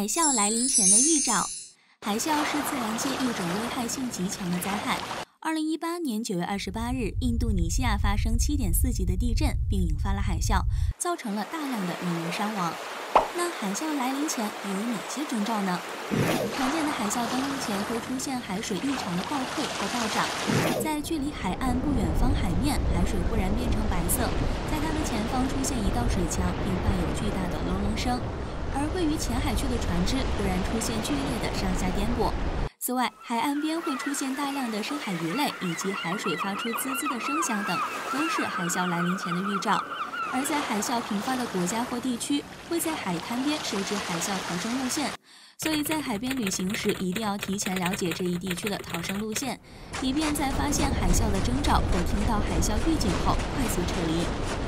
海啸来临前的预兆。海啸是自然界一种危害性极强的灾害。二零一八年九月二十八日，印度尼西亚发生七点四级的地震，并引发了海啸，造成了大量的人员伤亡。那海啸来临前有哪些征兆呢？常见的海啸登陆前会出现海水异常的暴退或暴涨，在距离海岸不远方海面，海水忽然变成白色，在它的前方出现一道水墙，并伴有巨大的隆隆声。而位于浅海区的船只忽然出现剧烈的上下颠簸。此外，海岸边会出现大量的深海鱼类，以及海水发出滋滋的声响等，都是海啸来临前的预兆。而在海啸频发的国家或地区，会在海滩边设置海啸逃生路线，所以在海边旅行时一定要提前了解这一地区的逃生路线，以便在发现海啸的征兆或听到海啸预警后快速撤离。